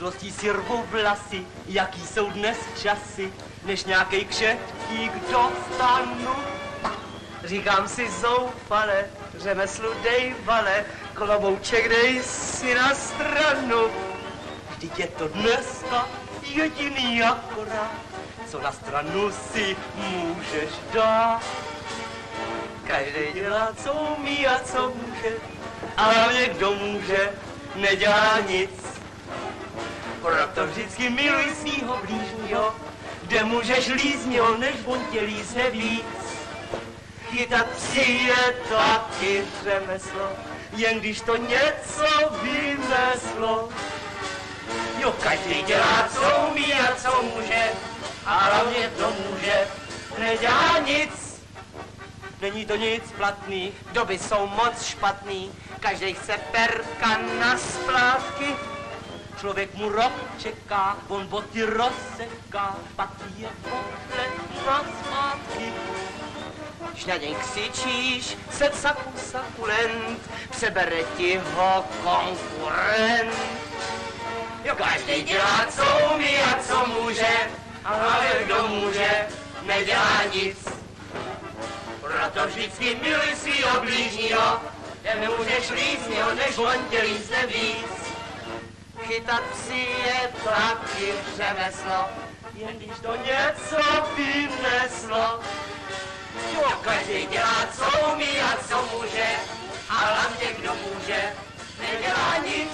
rychlostí si rvou vlasy, jaký jsou dnes časy, než nějaký kšeftík dostanu. Říkám si zoufale, řemeslu dej vale, kolobouček dej si na stranu. Vždyť je to dneska jediný akorát, co na stranu si můžeš dát. Každý dělá, co umí a co může, a hlavně kdo může, nedělá nic. Proto vždycky miluj svýho blížního, kde můžeš lízt něho, než on tě lízne víc. Chytat si je taky řemeslo, jen když to něco vymeslo. Jo, každý dělá, co umí a co může, a hlavně to může, nedělá nic. Není to nic platný, doby jsou moc špatný, každý chce perka na splátky. Člověk mu rok čeká, on boty rozseká, pak je pohled na zpátky. Když na něj křičíš, se saku sakulent, přebere ti ho konkurent. Jo, každý dělá, co umí a co může, a hlavně kdo může, nedělá nic. Proto vždycky miluj svýho blížního, nemůžeš líst než on tě lízne víc. Chytat psi je taky řemeslo, jen když to něco vyneslo. Jo, každý dělá, co umí a co může, a hlavně kdo může, nedělá nic.